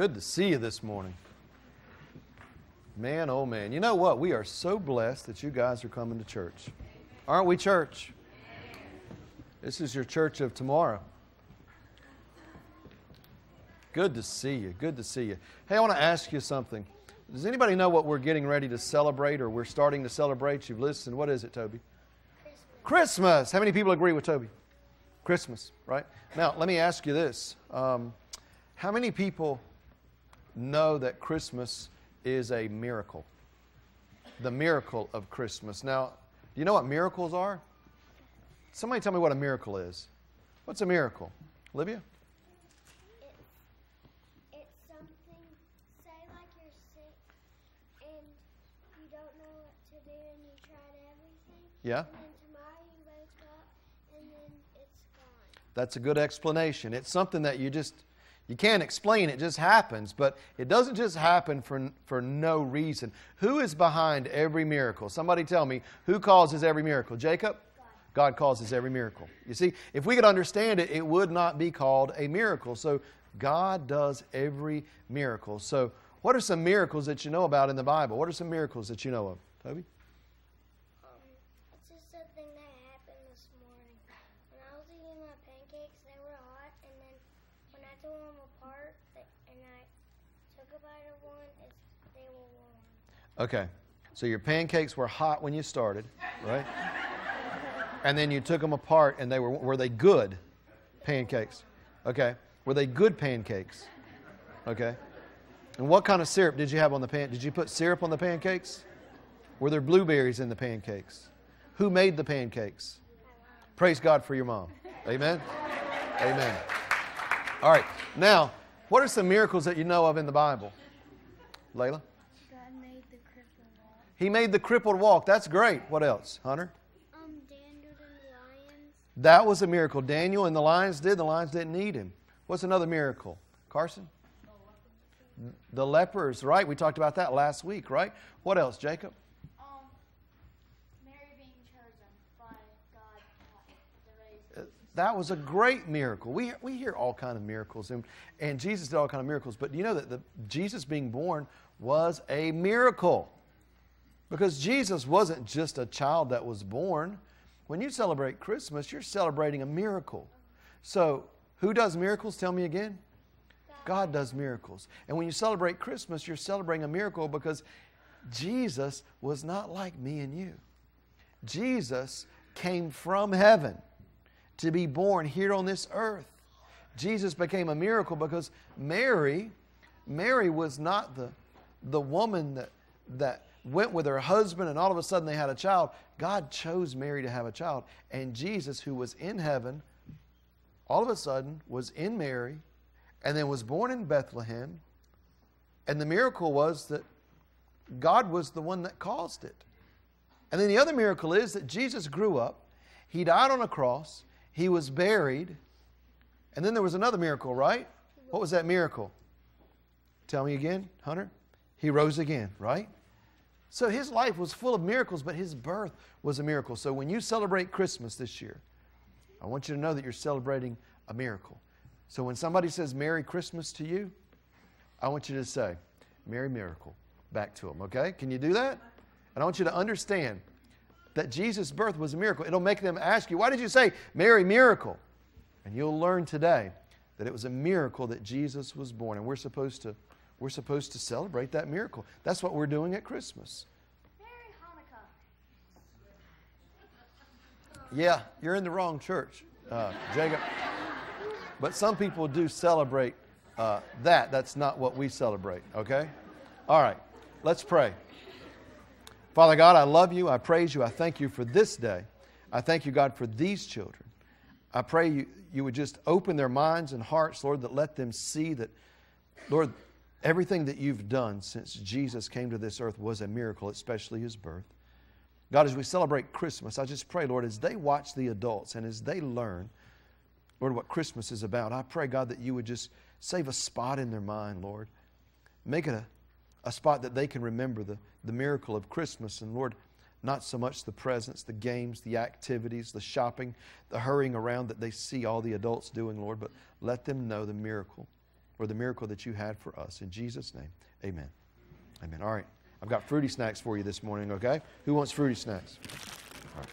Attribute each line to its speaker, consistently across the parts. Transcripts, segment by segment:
Speaker 1: Good to see you this morning. Man, oh man. You know what? We are so blessed that you guys are coming to church. Aren't we, church? This is your church of tomorrow. Good to see you. Good to see you. Hey, I want to ask you something. Does anybody know what we're getting ready to celebrate or we're starting to celebrate? You've listened. What is it, Toby? Christmas. Christmas. How many people agree with Toby? Christmas, right? Now, let me ask you this. Um, how many people know that Christmas is a miracle? The miracle of Christmas. Now, do you know what miracles are? Somebody tell me what a miracle is. What's a miracle? Olivia? Yeah? That's a good explanation. It's something that you just you can't explain. It just happens, but it doesn't just happen for, for no reason. Who is behind every miracle? Somebody tell me who causes every miracle? Jacob? God causes every miracle. You see, if we could understand it, it would not be called a miracle. So God does every miracle. So, what are some miracles that you know about in the Bible? What are some miracles that you know of? Toby? Okay. So your pancakes were hot when you started, right? and then you took them apart and they were were they good pancakes? Okay. Were they good pancakes? Okay. And what kind of syrup did you have on the pan? Did you put syrup on the pancakes? Were there blueberries in the pancakes? Who made the pancakes? Praise God for your mom. Amen. Amen. All right. Now, what are some miracles that you know of in the Bible? Layla? He made the crippled walk. That's great. What else, Hunter?
Speaker 2: Um, Daniel and the lions.
Speaker 1: That was a miracle. Daniel and the lions did. The lions didn't need him. What's another miracle? Carson? The lepers, right? We talked about that last week, right? What else, Jacob?
Speaker 2: Um, Mary being chosen by God
Speaker 1: uh, that was a great miracle. We, we hear all kind of miracles, and, and Jesus did all kind of miracles. But do you know that the, Jesus being born was a miracle? Because Jesus wasn't just a child that was born. When you celebrate Christmas, you're celebrating a miracle. So, who does miracles? Tell me again. God does miracles. And when you celebrate Christmas, you're celebrating a miracle because Jesus was not like me and you. Jesus came from heaven to be born here on this earth. Jesus became a miracle because Mary, Mary was not the, the woman that, that went with her husband, and all of a sudden they had a child. God chose Mary to have a child. And Jesus, who was in heaven, all of a sudden was in Mary and then was born in Bethlehem. And the miracle was that God was the one that caused it. And then the other miracle is that Jesus grew up, he died on a cross, he was buried, and then there was another miracle, right? What was that miracle? Tell me again, Hunter. He rose again, right? So his life was full of miracles, but his birth was a miracle. So when you celebrate Christmas this year, I want you to know that you're celebrating a miracle. So when somebody says Merry Christmas to you, I want you to say, Merry Miracle back to them, okay? Can you do that? And I want you to understand that Jesus' birth was a miracle. It'll make them ask you, why did you say Merry Miracle? And you'll learn today that it was a miracle that Jesus was born. And we're supposed to we're supposed to celebrate that miracle. That's what we're doing at Christmas.
Speaker 2: Merry Hanukkah.
Speaker 1: Yeah, you're in the wrong church, uh, Jacob. But some people do celebrate uh, that. That's not what we celebrate, okay? All right, let's pray. Father God, I love you. I praise you. I thank you for this day. I thank you, God, for these children. I pray you, you would just open their minds and hearts, Lord, that let them see that, Lord, Everything that you've done since Jesus came to this earth was a miracle, especially his birth. God, as we celebrate Christmas, I just pray, Lord, as they watch the adults and as they learn, Lord, what Christmas is about, I pray, God, that you would just save a spot in their mind, Lord. Make it a, a spot that they can remember the, the miracle of Christmas. And Lord, not so much the presents, the games, the activities, the shopping, the hurrying around that they see all the adults doing, Lord, but let them know the miracle or the miracle that you had for us. In Jesus' name, amen. Amen. All right. I've got fruity snacks for you this morning, okay? Who wants fruity snacks? All right.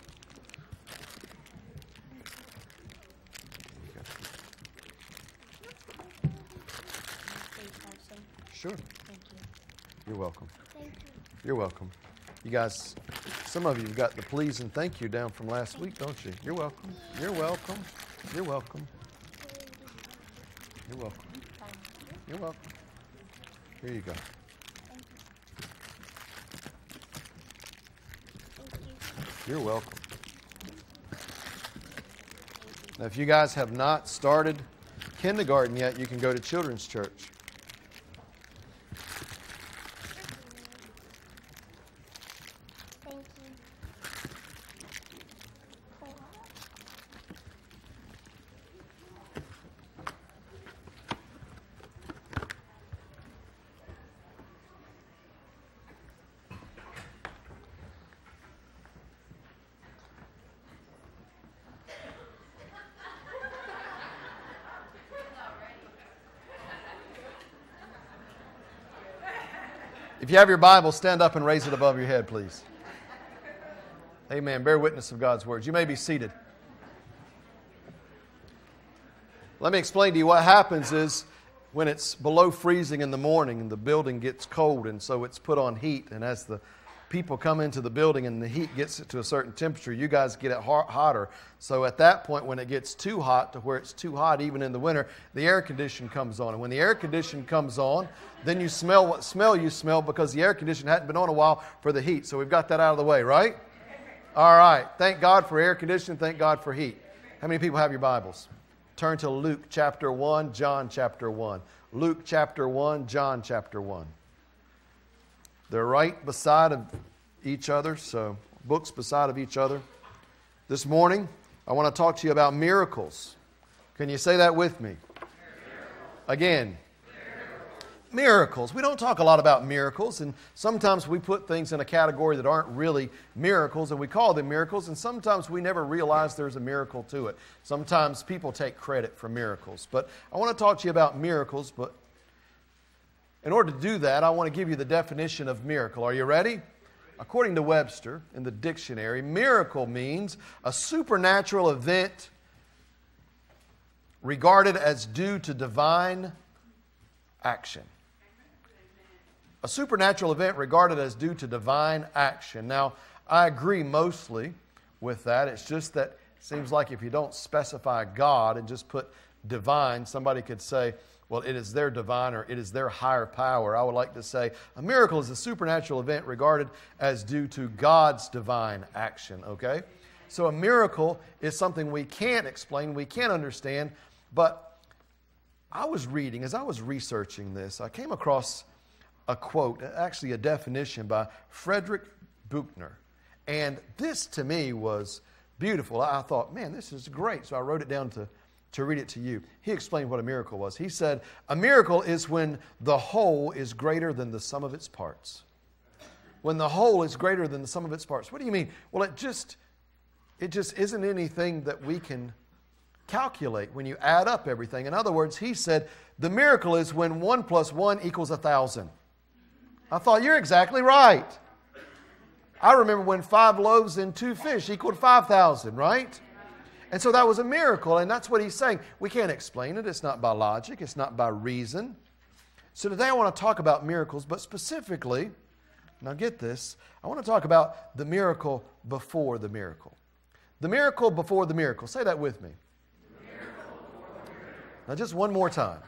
Speaker 1: Sure.
Speaker 2: Thank you.
Speaker 1: You're welcome.
Speaker 2: Thank you.
Speaker 1: You're welcome. You guys, some of you have got the please and thank you down from last week, don't you? You're welcome. You're welcome. You're welcome. You're welcome. You're welcome. Here you go.
Speaker 2: You.
Speaker 1: You're welcome. Now, if you guys have not started kindergarten yet, you can go to Children's Church. If you have your Bible, stand up and raise it above your head, please. Amen. Bear witness of God's words. You may be seated. Let me explain to you what happens is when it's below freezing in the morning and the building gets cold and so it's put on heat and as the people come into the building and the heat gets to a certain temperature you guys get it hot, hotter. So at that point when it gets too hot to where it's too hot even in the winter the air condition comes on. And when the air condition comes on then you smell what smell you smell because the air condition hadn't been on a while for the heat. So we've got that out of the way right? All right. Thank god for air conditioning. Thank god for heat. How many people have your bibles? Turn to Luke chapter 1, John chapter 1. Luke chapter 1, John chapter 1. They're right beside of each other, so books beside of each other. This morning, I want to talk to you about miracles. Can you say that with me? Again, miracles. We don't talk a lot about miracles, and sometimes we put things in a category that aren't really miracles, and we call them miracles, and sometimes we never realize there's a miracle to it. Sometimes people take credit for miracles. But I want to talk to you about miracles, but in order to do that, I want to give you the definition of miracle. Are you ready? According to Webster in the dictionary, miracle means a supernatural event regarded as due to divine action. A supernatural event regarded as due to divine action. Now, I agree mostly with that. It's just that it seems like if you don't specify God and just put divine, somebody could say, well, it is their divine or it is their higher power. I would like to say a miracle is a supernatural event regarded as due to God's divine action, okay? So a miracle is something we can't explain, we can't understand, but I was reading, as I was researching this, I came across a quote, actually a definition by Frederick Buechner. And this to me was beautiful. I thought, man, this is great. So I wrote it down to, to read it to you. He explained what a miracle was. He said, A miracle is when the whole is greater than the sum of its parts. When the whole is greater than the sum of its parts. What do you mean? Well, it just it just isn't anything that we can calculate when you add up everything. In other words, he said, the miracle is when one plus one equals a thousand. I thought, you're exactly right. I remember when five loaves and two fish equaled 5,000, right? And so that was a miracle, and that's what he's saying. We can't explain it. It's not by logic, it's not by reason. So today I want to talk about miracles, but specifically, now get this, I want to talk about the miracle before the miracle. The miracle before the miracle. Say that with me. Now, just one more time.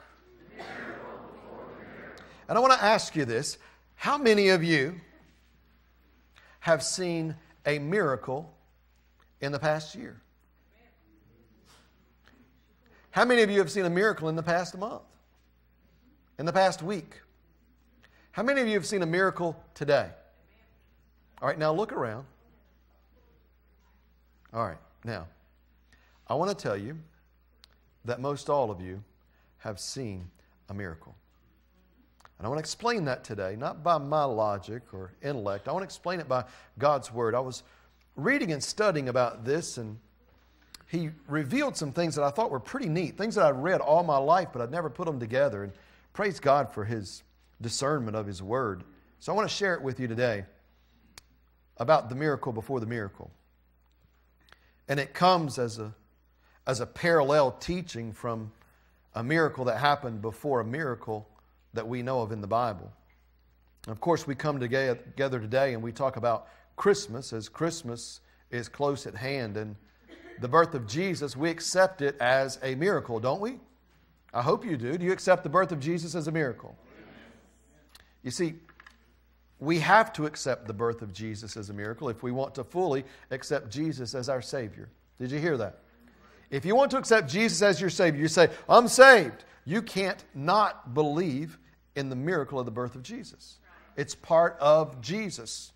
Speaker 1: And I want to ask you this how many of you have seen a miracle in the past year? How many of you have seen a miracle in the past month? In the past week? How many of you have seen a miracle today? All right, now look around. All right, now, I want to tell you that most all of you have seen a miracle. And I want to explain that today, not by my logic or intellect. I want to explain it by God's Word. I was reading and studying about this, and He revealed some things that I thought were pretty neat, things that I'd read all my life, but I'd never put them together. And praise God for his discernment of his word. So I want to share it with you today about the miracle before the miracle. And it comes as a, as a parallel teaching from a miracle that happened before a miracle that we know of in the Bible. Of course, we come together today and we talk about Christmas as Christmas is close at hand. And the birth of Jesus, we accept it as a miracle, don't we? I hope you do. Do you accept the birth of Jesus as a miracle? You see, we have to accept the birth of Jesus as a miracle if we want to fully accept Jesus as our Savior. Did you hear that? If you want to accept Jesus as your Savior, you say, I'm saved. You can't not believe in the miracle of the birth of Jesus. It's part of Jesus.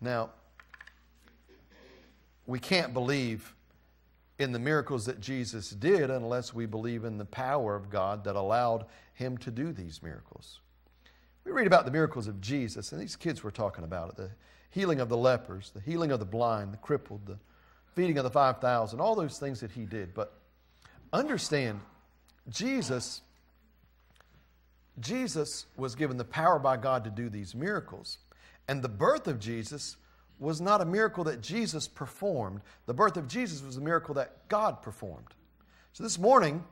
Speaker 1: Now, we can't believe in the miracles that Jesus did unless we believe in the power of God that allowed him to do these miracles. We read about the miracles of Jesus, and these kids were talking about it the healing of the lepers, the healing of the blind, the crippled, the feeding of the 5,000, all those things that he did. But understand, Jesus, Jesus was given the power by God to do these miracles. And the birth of Jesus was not a miracle that Jesus performed. The birth of Jesus was a miracle that God performed. So this morning,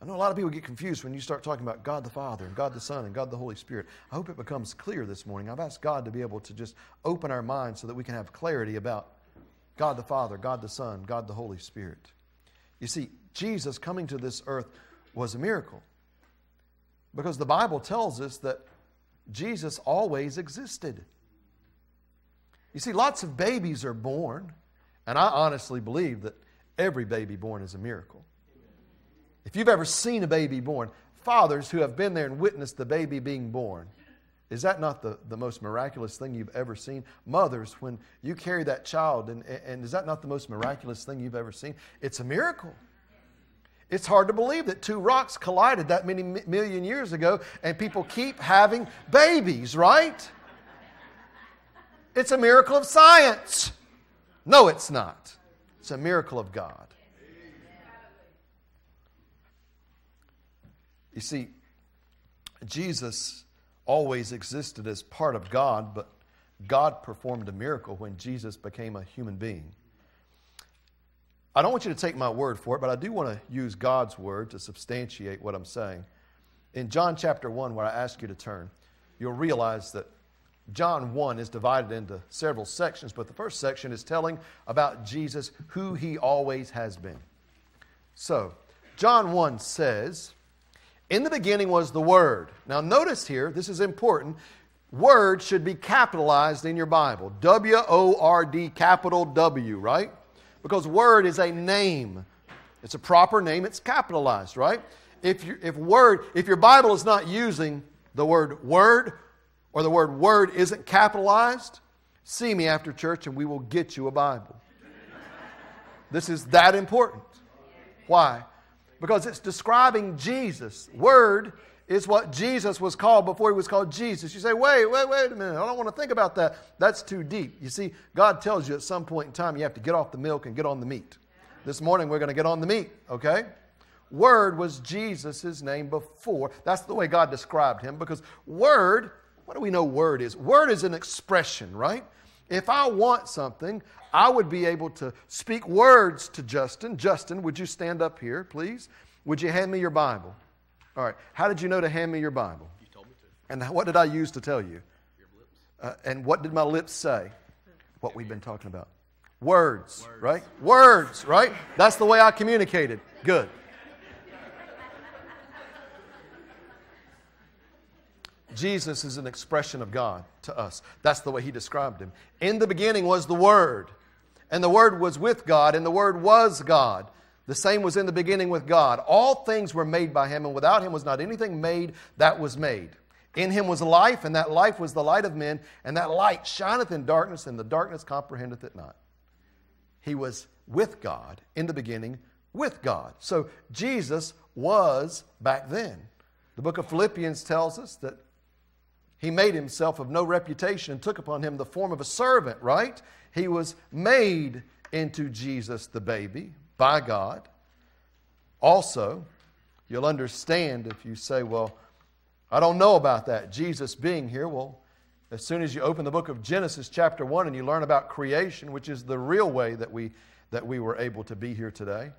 Speaker 1: I know a lot of people get confused when you start talking about God the Father and God the Son and God the Holy Spirit. I hope it becomes clear this morning. I've asked God to be able to just open our minds so that we can have clarity about God the Father, God the Son, God the Holy Spirit. You see, Jesus coming to this earth was a miracle because the Bible tells us that Jesus always existed. You see, lots of babies are born, and I honestly believe that every baby born is a miracle. If you've ever seen a baby born, fathers who have been there and witnessed the baby being born, is that not the, the most miraculous thing you've ever seen? Mothers, when you carry that child, and, and is that not the most miraculous thing you've ever seen? It's a miracle. It's hard to believe that two rocks collided that many million years ago and people keep having babies, right? It's a miracle of science. No, it's not. It's a miracle of God. You see, Jesus always existed as part of God, but God performed a miracle when Jesus became a human being. I don't want you to take my word for it, but I do want to use God's word to substantiate what I'm saying. In John chapter 1, where I ask you to turn, you'll realize that John 1 is divided into several sections, but the first section is telling about Jesus, who he always has been. So, John 1 says, In the beginning was the Word. Now, notice here, this is important. Word should be capitalized in your Bible. W O R D, capital W, right? Because Word is a name. It's a proper name, it's capitalized, right? If, you, if word, if your Bible is not using the word word or the word word isn't capitalized, see me after church and we will get you a Bible. This is that important. Why? Because it's describing Jesus. Word is what Jesus was called before he was called Jesus. You say, wait, wait, wait a minute. I don't want to think about that. That's too deep. You see, God tells you at some point in time you have to get off the milk and get on the meat. This morning we're going to get on the meat, okay? Word was Jesus' name before. That's the way God described him because Word what do we know word is? Word is an expression, right? If I want something, I would be able to speak words to Justin. Justin, would you stand up here, please? Would you hand me your Bible? All right. How did you know to hand me your Bible?
Speaker 3: You told me to.
Speaker 1: And what did I use to tell you?
Speaker 3: Your lips.
Speaker 1: Uh, and what did my lips say? What we've been talking about. Words, Words, right? Words, right? That's the way I communicated. Good. Jesus is an expression of God to us. That's the way he described him. In the beginning was the Word, and the Word was with God, and the Word was God. The same was in the beginning with God. All things were made by him, and without him was not anything made that was made. In him was life, and that life was the light of men, and that light shineth in darkness, and the darkness comprehendeth it not. He was with God in the beginning with God. So Jesus was back then. The book of Philippians tells us that he made himself of no reputation and took upon him the form of a servant, right? He was made into Jesus the baby by God. Also, You'll understand if you say, Well, I don't know about that. Jesus being here, well, as soon as you open the book of Genesis, chapter 1, and you learn about creation, which is the real way that we, that we were able to be here today,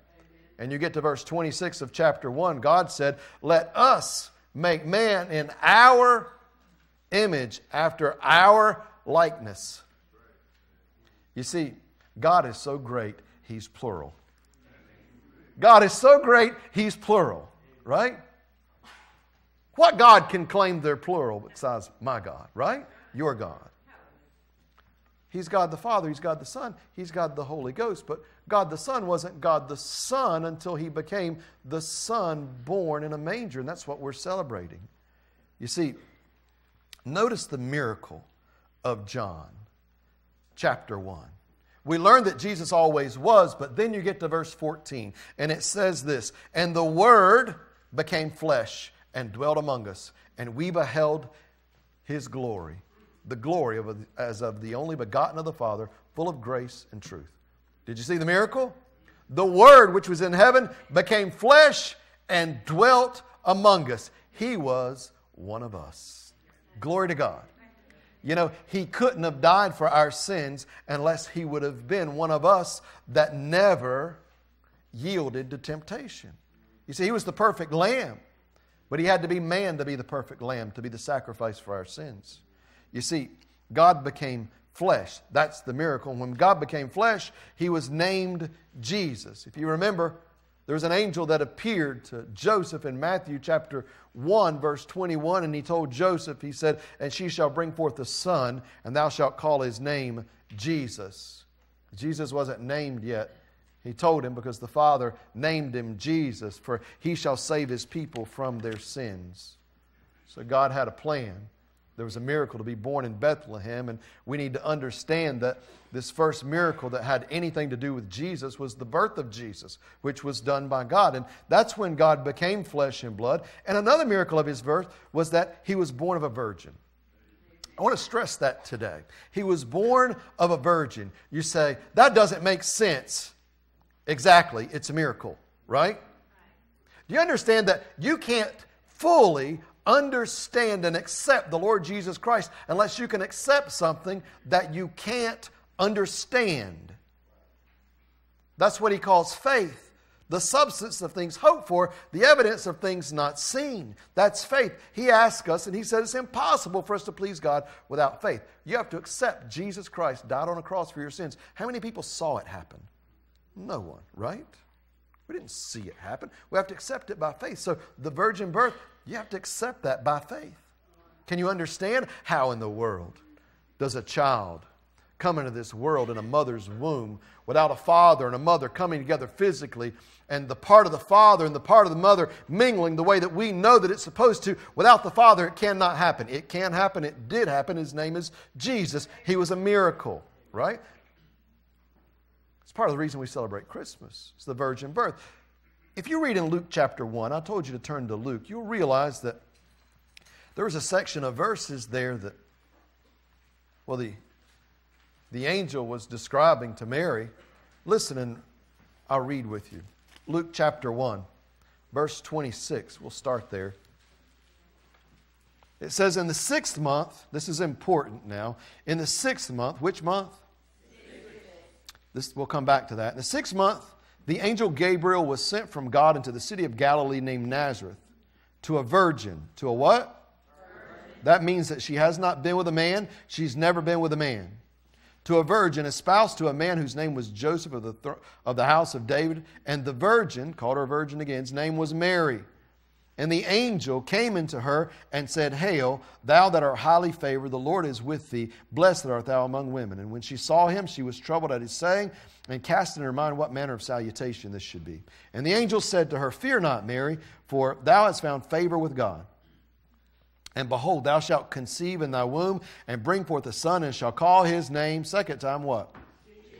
Speaker 1: and you get to verse 26 of chapter 1, God said, Let us make man in our image, after our likeness. You see, God is so great, He's plural. God is so great, He's plural, right? What God can claim they're plural besides my God, right? Your God. He's God the Father, He's God the Son, He's God the Holy Ghost. But God the Son wasn't God the Son until He became the Son born in a manger, and that's what we're celebrating. You see, notice the miracle of John, chapter 1. We learn that Jesus always was, but then you get to verse 14, and it says this And the Word became flesh and dwelt among us, and we beheld his glory, the glory of, as of the only begotten of the Father, full of grace and truth. Did you see the miracle? The Word, which was in heaven, became flesh and dwelt among us. He was one of us. Glory to God. You know, he couldn't have died for our sins unless he would have been one of us that never yielded to temptation. You see, he was the perfect lamb, but he had to be man to be the perfect lamb, to be the sacrifice for our sins. You see, God became flesh. That's the miracle. When God became flesh, he was named Jesus. If you remember, there was an angel that appeared to Joseph in Matthew chapter 1, verse 21, and he told Joseph, he said, And she shall bring forth a son, and thou shalt call his name Jesus. Jesus wasn't named yet. He told him because the Father named him Jesus, for he shall save his people from their sins. So God had a plan. There was a miracle to be born in Bethlehem, and we need to understand that this first miracle that had anything to do with Jesus was the birth of Jesus, which was done by God. And that's when God became flesh and blood. And another miracle of his birth was that he was born of a virgin. I want to stress that today. He was born of a virgin. You say, that doesn't make sense. Exactly, it's a miracle, right? Do you understand that you can't fully understand and accept the Lord Jesus Christ unless you can accept something that you can't understand. That's what he calls faith. The substance of things hoped for, the evidence of things not seen. That's faith. He asked us, and he said it's impossible for us to please God without faith. You have to accept Jesus Christ died on a cross for your sins. How many people saw it happen? No one, right? We didn't see it happen. We have to accept it by faith. So the virgin birth, you have to accept that by faith. Can you understand how in the world does a child come into this world in a mother's womb without a father and a mother coming together physically and the part of the father and the part of the mother mingling the way that we know that it's supposed to? Without the father it cannot happen. It can happen. It did happen. His name is jesus. He was a miracle right? It's part of the reason we celebrate christmas. It's the virgin birth if you read in Luke chapter 1, I told you to turn to Luke, you'll realize that there's a section of verses there that, well, the, the angel was describing to Mary. Listen, and I'll read with you. Luke chapter 1, verse 26. We'll start there. It says, In the sixth month, this is important now, in the sixth month, which month? This, we'll come back to that. In the sixth month, the angel Gabriel was sent from God into the city of Galilee named Nazareth to a virgin. To a what? Virgin. That means that she has not been with a man, she's never been with a man. To a virgin, espoused to a man whose name was Joseph of the, th- of the house of David, and the virgin, called her a virgin again, his name was Mary. And the angel came into her and said, Hail, thou that art highly favored, the Lord is with thee. Blessed art thou among women. And when she saw him, she was troubled at his saying, and cast in her mind what manner of salutation this should be. And the angel said to her, Fear not, Mary, for thou hast found favor with God. And behold, thou shalt conceive in thy womb and bring forth a son, and shall call his name, second time, what? Jesus.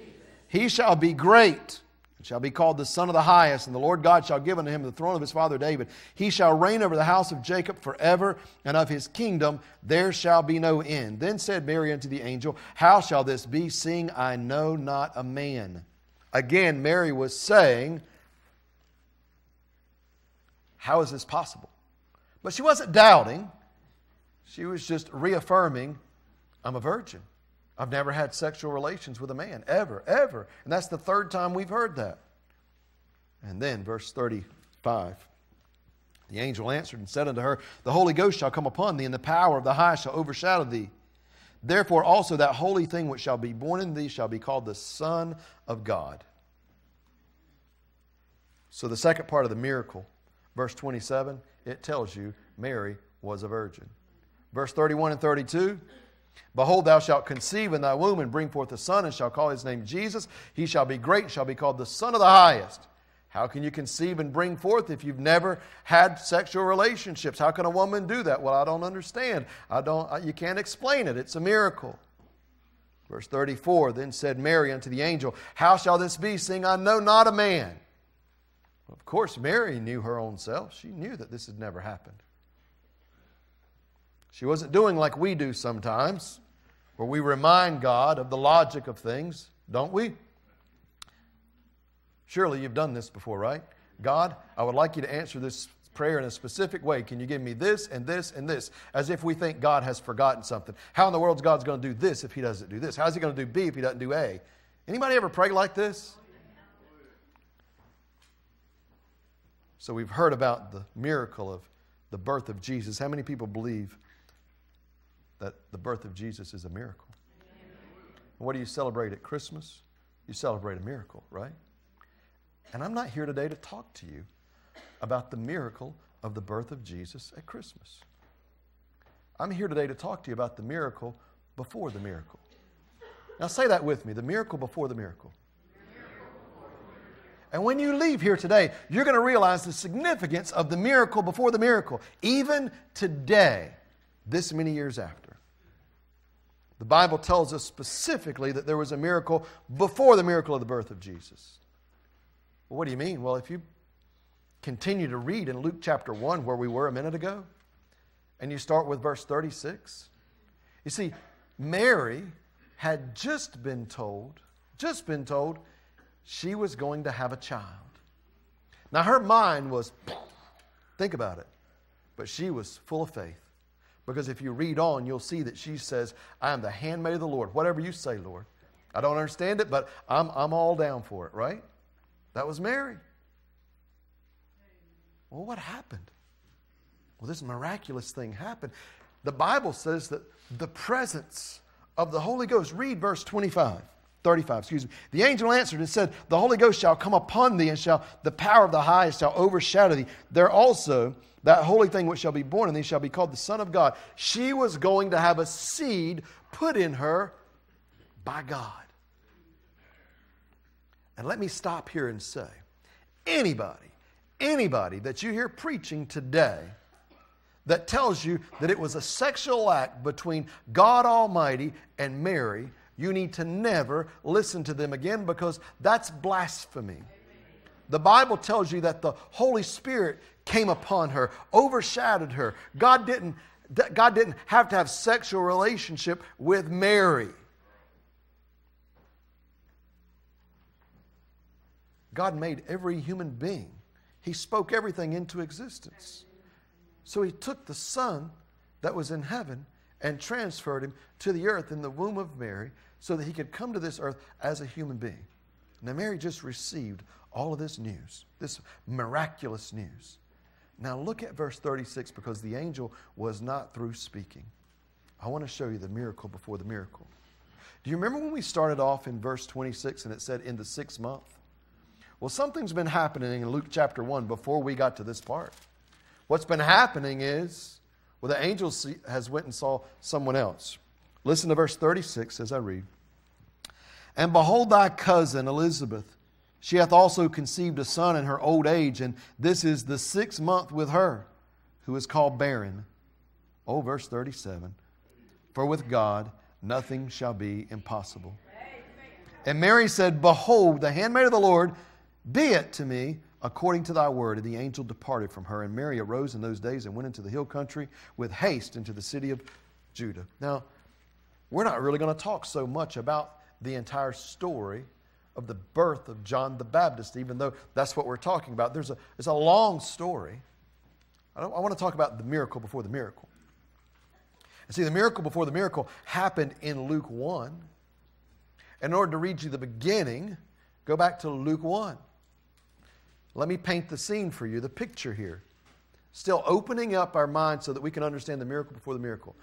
Speaker 1: He shall be great shall be called the Son of the Highest, and the Lord God shall give unto him the throne of his father David. He shall reign over the house of Jacob forever, and of his kingdom there shall be no end. Then said Mary unto the angel, How shall this be, seeing I know not a man? Again, Mary was saying, How is this possible? But she wasn't doubting. She was just reaffirming, I'm a virgin. I've never had sexual relations with a man, ever, ever. And that's the third time we've heard that. And then, verse 35 the angel answered and said unto her, The Holy Ghost shall come upon thee, and the power of the high shall overshadow thee. Therefore, also that holy thing which shall be born in thee shall be called the Son of God. So, the second part of the miracle, verse 27, it tells you Mary was a virgin. Verse 31 and 32, Behold, thou shalt conceive in thy womb and bring forth a son, and shall call his name Jesus. He shall be great, shall be called the Son of the Highest. How can you conceive and bring forth if you've never had sexual relationships? How can a woman do that? Well, I don't understand. I don't, you can't explain it. It's a miracle. Verse 34 Then said Mary unto the angel, How shall this be, seeing I know not a man? Of course, Mary knew her own self. She knew that this had never happened. She wasn't doing like we do sometimes, where we remind God of the logic of things, don't we? Surely you've done this before, right? God, I would like you to answer this prayer in a specific way. Can you give me this and this and this? As if we think God has forgotten something. How in the world is God's going to do this if he doesn't do this? How's he going to do B if he doesn't do A? Anybody ever pray like this? So we've heard about the miracle of the birth of Jesus. How many people believe that the birth of Jesus is a miracle? And what do you celebrate at Christmas? You celebrate a miracle, right? And I'm not here today to talk to you about the miracle of the birth of Jesus at Christmas. I'm here today to talk to you about the miracle before the miracle. Now, say that with me the miracle before the miracle. And when you leave here today, you're going to realize the significance of the miracle before the miracle, even today, this many years after. The Bible tells us specifically that there was a miracle before the miracle of the birth of Jesus. Well, what do you mean? Well, if you continue to read in Luke chapter 1, where we were a minute ago, and you start with verse 36, you see, Mary had just been told, just been told, she was going to have a child. Now, her mind was, think about it, but she was full of faith. Because if you read on, you'll see that she says, I am the handmaid of the Lord. Whatever you say, Lord. I don't understand it, but I'm, I'm all down for it, right? That was Mary. Well, what happened? Well, this miraculous thing happened. The Bible says that the presence of the Holy Ghost, read verse 25. 35, excuse me. The angel answered and said, The Holy Ghost shall come upon thee, and shall the power of the highest shall overshadow thee. There also that holy thing which shall be born in thee shall be called the Son of God. She was going to have a seed put in her by God. And let me stop here and say anybody, anybody that you hear preaching today that tells you that it was a sexual act between God Almighty and Mary, you need to never listen to them again because that's blasphemy. The Bible tells you that the Holy Spirit came upon her, overshadowed her. God didn't, God didn't have to have sexual relationship with Mary. God made every human being. He spoke everything into existence. So he took the Son that was in heaven and transferred him to the earth in the womb of Mary so that he could come to this earth as a human being. Now, Mary just received all of this news, this miraculous news. Now, look at verse 36 because the angel was not through speaking. I want to show you the miracle before the miracle. Do you remember when we started off in verse 26 and it said, in the sixth month? Well, something's been happening in Luke chapter 1 before we got to this part. What's been happening is, well, the angel has went and saw someone else. Listen to verse 36 as I read. And behold, thy cousin Elizabeth, she hath also conceived a son in her old age, and this is the sixth month with her, who is called barren. Oh, verse 37. For with God nothing shall be impossible. And Mary said, Behold, the handmaid of the Lord be it to me according to thy word. And the angel departed from her. And Mary arose in those days and went into the hill country with haste into the city of Judah. Now, we're not really going to talk so much about the entire story of the birth of John the Baptist, even though that's what we're talking about. There's a, it's a long story. I, I want to talk about the miracle before the miracle. And see, the miracle before the miracle happened in Luke 1. In order to read you the beginning, go back to Luke 1. Let me paint the scene for you, the picture here. Still opening up our minds so that we can understand the miracle before the miracle.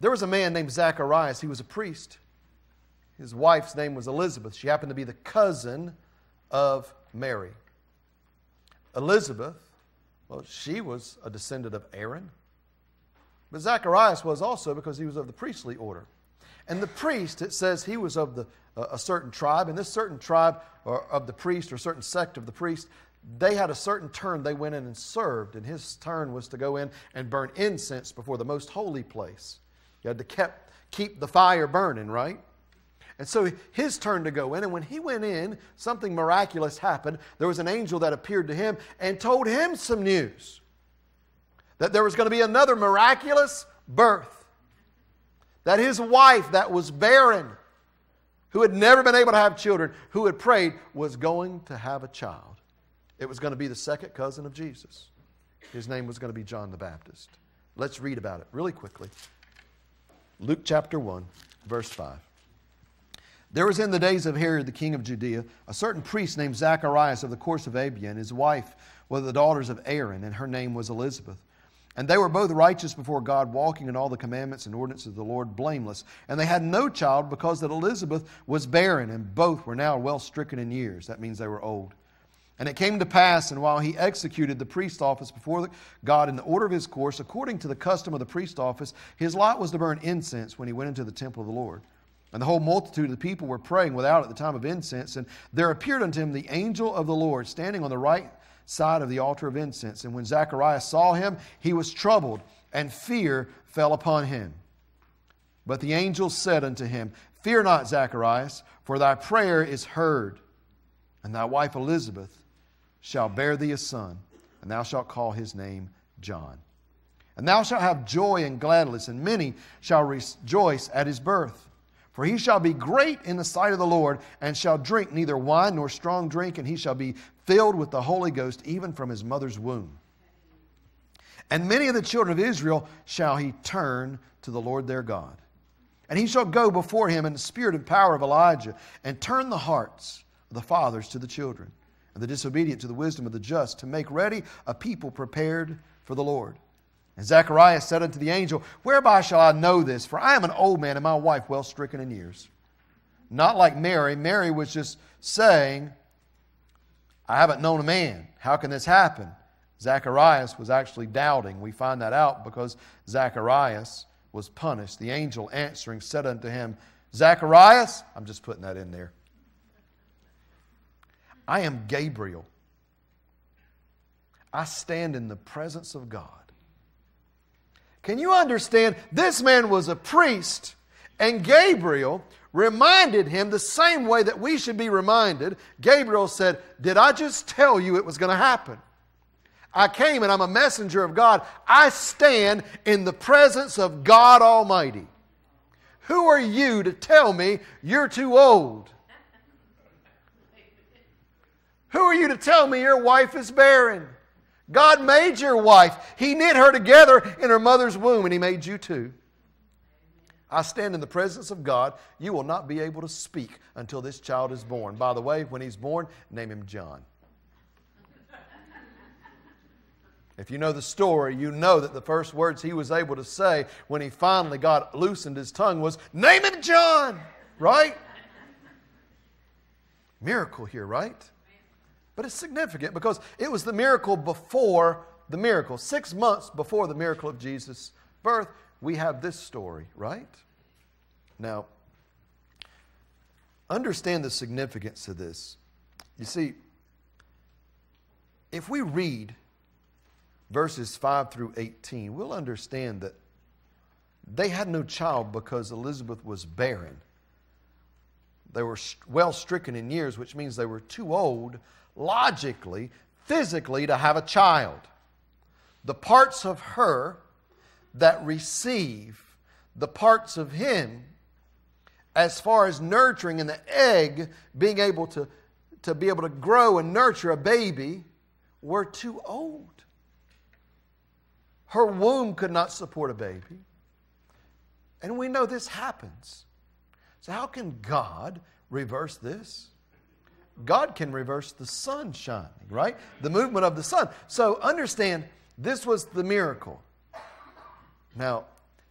Speaker 1: There was a man named Zacharias. He was a priest. His wife's name was Elizabeth. She happened to be the cousin of Mary. Elizabeth, well, she was a descendant of Aaron. But Zacharias was also because he was of the priestly order. And the priest, it says he was of the, uh, a certain tribe, and this certain tribe or of the priest or certain sect of the priest, they had a certain turn they went in and served, and his turn was to go in and burn incense before the most holy place. You had to kept, keep the fire burning, right? And so his turn to go in, and when he went in, something miraculous happened. There was an angel that appeared to him and told him some news that there was going to be another miraculous birth. That his wife, that was barren, who had never been able to have children, who had prayed, was going to have a child. It was going to be the second cousin of Jesus. His name was going to be John the Baptist. Let's read about it really quickly. Luke chapter 1, verse 5. There was in the days of Herod the king of Judea a certain priest named Zacharias of the course of Abia, and his wife was the daughters of Aaron, and her name was Elizabeth. And they were both righteous before God, walking in all the commandments and ordinances of the Lord, blameless. And they had no child because that Elizabeth was barren, and both were now well stricken in years. That means they were old. And it came to pass, and while he executed the priest office before God in the order of his course, according to the custom of the priest office, his lot was to burn incense when he went into the temple of the Lord. And the whole multitude of the people were praying without at the time of incense. And there appeared unto him the angel of the Lord, standing on the right side of the altar of incense. And when Zacharias saw him, he was troubled, and fear fell upon him. But the angel said unto him, Fear not, Zacharias, for thy prayer is heard, and thy wife Elizabeth shall bear thee a son, and thou shalt call his name John. And thou shalt have joy and gladness, and many shall rejoice at his birth. For he shall be great in the sight of the Lord, and shall drink neither wine nor strong drink, and he shall be filled with the Holy Ghost even from his mother's womb. And many of the children of Israel shall he turn to the Lord their God. And he shall go before him in the spirit and power of Elijah, and turn the hearts of the fathers to the children and the disobedient to the wisdom of the just, to make ready a people prepared for the Lord. And Zacharias said unto the angel, Whereby shall I know this? For I am an old man, and my wife well stricken in years. Not like Mary. Mary was just saying, I haven't known a man. How can this happen? Zacharias was actually doubting. We find that out because Zacharias was punished. The angel answering said unto him, Zacharias, I'm just putting that in there. I am Gabriel. I stand in the presence of God. Can you understand? This man was a priest, and Gabriel reminded him the same way that we should be reminded. Gabriel said, Did I just tell you it was going to happen? I came and I'm a messenger of God. I stand in the presence of God Almighty. Who are you to tell me you're too old? Who are you to tell me your wife is barren? God made your wife. He knit her together in her mother's womb, and He made you too. I stand in the presence of God. You will not be able to speak until this child is born. By the way, when he's born, name him John. If you know the story, you know that the first words he was able to say when he finally got loosened his tongue was, Name him John, right? Miracle here, right? But it's significant because it was the miracle before the miracle. Six months before the miracle of Jesus' birth, we have this story, right? Now, understand the significance of this. You see, if we read verses 5 through 18, we'll understand that they had no child because Elizabeth was barren. They were well stricken in years, which means they were too old logically, physically to have a child. The parts of her that receive the parts of him as far as nurturing and the egg being able to, to be able to grow and nurture a baby were too old. Her womb could not support a baby. And we know this happens. So, how can God reverse this? God can reverse the sun shining, right? The movement of the sun. So, understand this was the miracle. Now,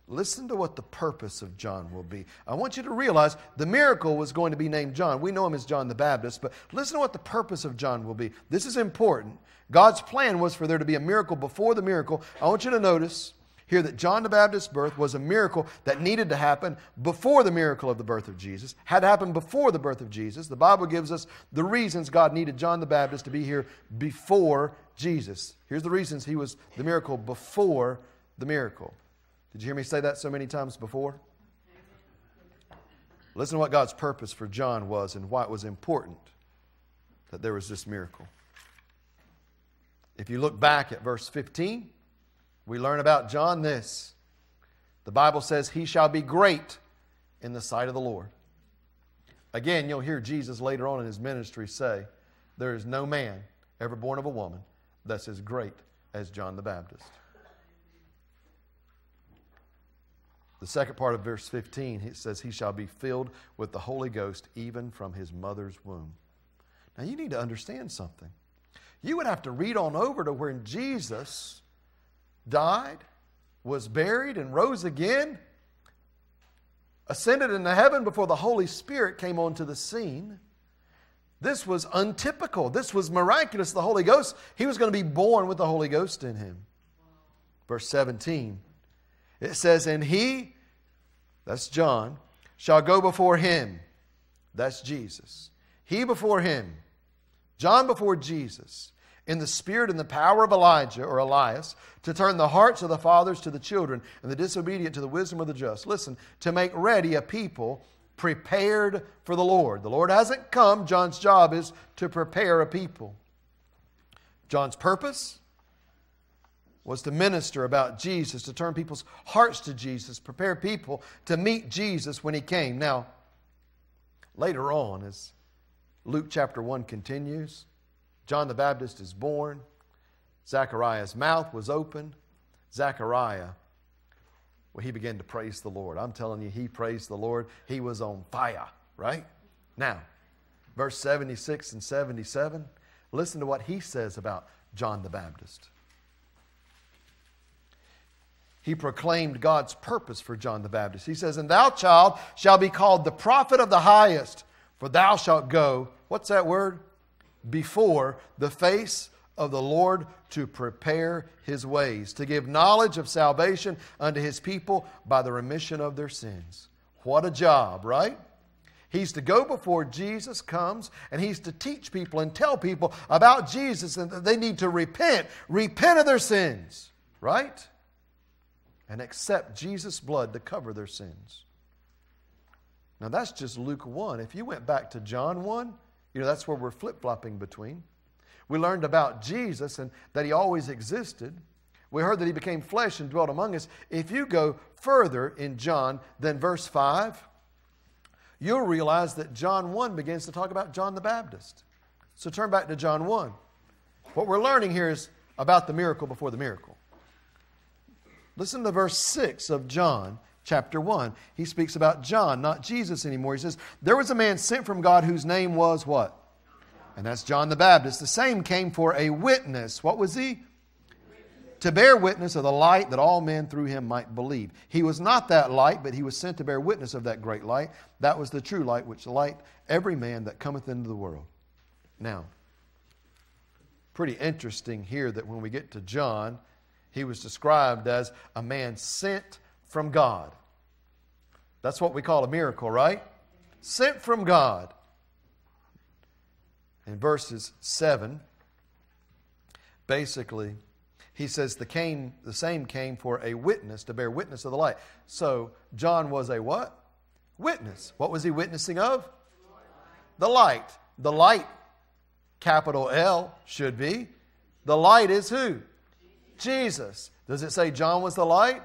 Speaker 1: listen to what the purpose of John will be. I want you to realize the miracle was going to be named John. We know him as John the Baptist, but listen to what the purpose of John will be. This is important. God's plan was for there to be a miracle before the miracle. I want you to notice here that John the Baptist's birth was a miracle that needed to happen before the miracle of the birth of Jesus, had happened before the birth of Jesus. The Bible gives us the reasons God needed John the Baptist to be here before Jesus. Here's the reasons he was the miracle before the miracle. Did you hear me say that so many times before? Listen to what God's purpose for John was and why it was important that there was this miracle. If you look back at verse 15, we learn about John this. The Bible says, He shall be great in the sight of the Lord. Again, you'll hear Jesus later on in his ministry say, There is no man ever born of a woman that's as great as John the Baptist. The second part of verse 15, it says, He shall be filled with the Holy Ghost even from his mother's womb. Now, you need to understand something. You would have to read on over to where Jesus died, was buried, and rose again, ascended into heaven before the Holy Spirit came onto the scene. This was untypical. This was miraculous. The Holy Ghost, he was going to be born with the Holy Ghost in him. Verse 17, it says, And he, that's John, shall go before him. That's Jesus. He before him. John before Jesus in the spirit and the power of Elijah or Elias to turn the hearts of the fathers to the children and the disobedient to the wisdom of the just. Listen, to make ready a people prepared for the Lord. The Lord hasn't come. John's job is to prepare a people. John's purpose was to minister about Jesus, to turn people's hearts to Jesus, prepare people to meet Jesus when he came. Now, later on, as Luke chapter 1 continues, John the Baptist is born. Zechariah's mouth was open. Zechariah, well, he began to praise the Lord. I'm telling you, he praised the Lord. He was on fire, right? Now, verse 76 and 77, listen to what he says about John the Baptist. He proclaimed God's purpose for John the Baptist. He says, And thou, child, shall be called the prophet of the highest, for thou shalt go, what's that word? Before the face of the Lord to prepare his ways, to give knowledge of salvation unto his people by the remission of their sins. What a job, right? He's to go before Jesus comes and he's to teach people and tell people about Jesus and that they need to repent, repent of their sins, right? And accept Jesus' blood to cover their sins. Now that's just Luke 1. If you went back to John 1, you know, that's where we're flip flopping between. We learned about Jesus and that he always existed. We heard that he became flesh and dwelt among us. If you go further in John than verse 5, you'll realize that John 1 begins to talk about John the Baptist. So turn back to John 1. What we're learning here is about the miracle before the miracle. Listen to verse 6 of John chapter 1. He speaks about John, not Jesus anymore. He says, There was a man sent from God whose name was what? And that's John the Baptist. The same came for a witness. What was he? To bear witness of the light that all men through him might believe. He was not that light, but he was sent to bear witness of that great light. That was the true light, which light every man that cometh into the world. Now, pretty interesting here that when we get to John, he was described as a man sent from God. That's what we call a miracle, right? Sent from God. In verses 7, basically, he says the, came, the same came for a witness to bear witness of the light. So John was a what? Witness. What was he witnessing of? The light. The light, capital L, should be. The light is who? Jesus. Does it say John was the light?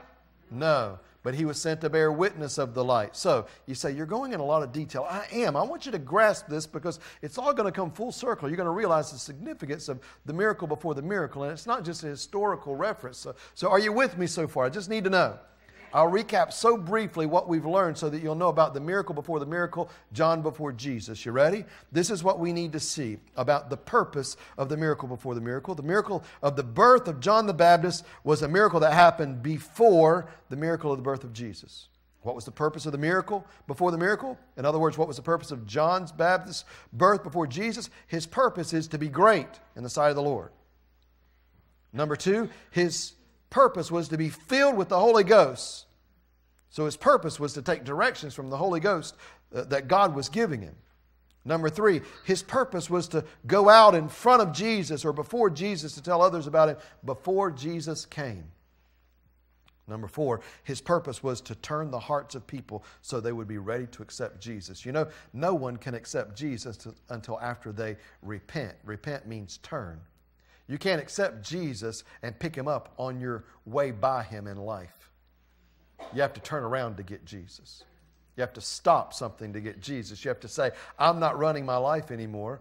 Speaker 1: No. but he was sent to bear witness of the light. So you say, You're going in a lot of detail. I am. I want you to grasp this because it's all going to come full circle. You're going to realize the significance of the miracle before the miracle. And it's not just a historical reference. So, so are you with me so far? I just need to know. I'll recap so briefly what we've learned so that you'll know about the miracle before the miracle, John before Jesus. You ready? This is what we need to see about the purpose of the miracle before the miracle. The miracle of the birth of John the Baptist was a miracle that happened before the miracle of the birth of Jesus. What was the purpose of the miracle before the miracle? In other words, what was the purpose of John's Baptist birth before Jesus? His purpose is to be great in the sight of the Lord. Number two, his purpose was to be filled with the Holy Ghost. So his purpose was to take directions from the Holy Ghost uh, that God was giving him. Number three, his purpose was to go out in front of Jesus or before Jesus to tell others about him before Jesus came. Number four, his purpose was to turn the hearts of people so they would be ready to accept Jesus. You know, no one can accept Jesus until after they repent. Repent means turn. You can't accept Jesus and pick him up on your way by him in life. You have to turn around to get Jesus. You have to stop something to get Jesus. You have to say, I'm not running my life anymore.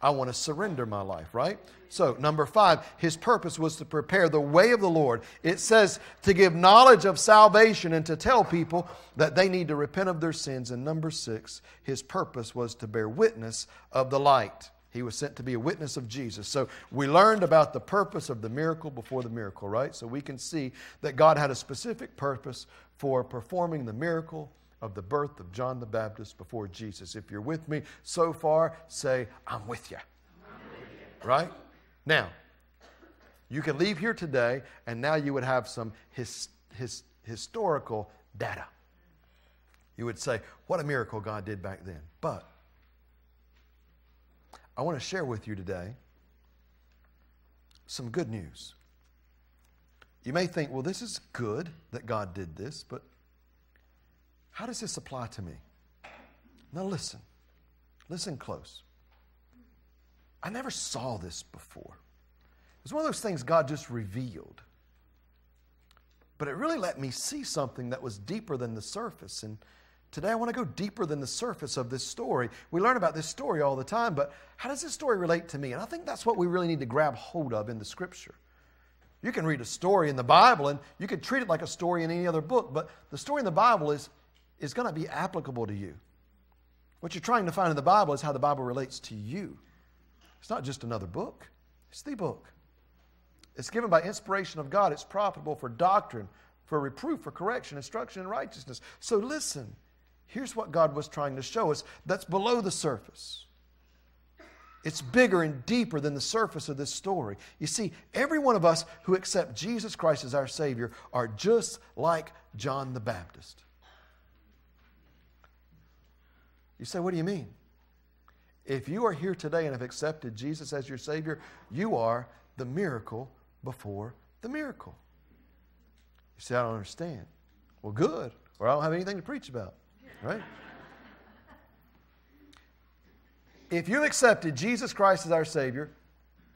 Speaker 1: I want to surrender my life, right? So, number five, his purpose was to prepare the way of the Lord. It says to give knowledge of salvation and to tell people that they need to repent of their sins. And number six, his purpose was to bear witness of the light. He was sent to be a witness of Jesus. So we learned about the purpose of the miracle before the miracle, right? So we can see that God had a specific purpose for performing the miracle of the birth of John the Baptist before Jesus. If you're with me so far, say, I'm with you. Right? Now, you can leave here today, and now you would have some his, his, historical data. You would say, What a miracle God did back then. But I want to share with you today some good news. You may think, well, this is good that God did this, but how does this apply to me? Now, listen. Listen close. I never saw this before. It was one of those things God just revealed. But it really let me see something that was deeper than the surface. And Today, I want to go deeper than the surface of this story. We learn about this story all the time, but how does this story relate to me? And I think that's what we really need to grab hold of in the scripture. You can read a story in the Bible and you can treat it like a story in any other book, but the story in the Bible is, is going to be applicable to you. What you're trying to find in the Bible is how the Bible relates to you. It's not just another book, it's the book. It's given by inspiration of God, it's profitable for doctrine, for reproof, for correction, instruction in righteousness. So listen. Here's what God was trying to show us that's below the surface. It's bigger and deeper than the surface of this story. You see, every one of us who accept Jesus Christ as our Savior are just like John the Baptist. You say, What do you mean? If you are here today and have accepted Jesus as your Savior, you are the miracle before the miracle. You say, I don't understand. Well, good, or I don't have anything to preach about. Right? If you've accepted Jesus Christ as our Savior,